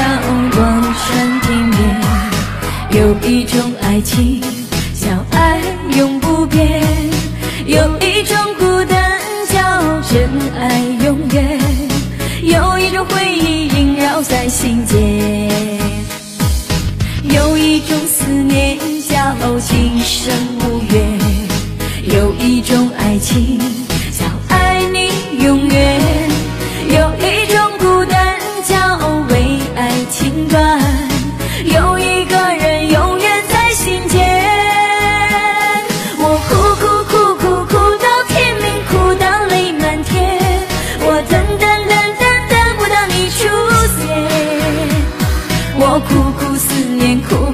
笑光穿天边，有一种爱情叫爱永不变，有一种孤单叫真爱永远，有一种回忆萦绕在心间，有一种思念叫今生无缘，有一种爱情。我苦苦思念苦。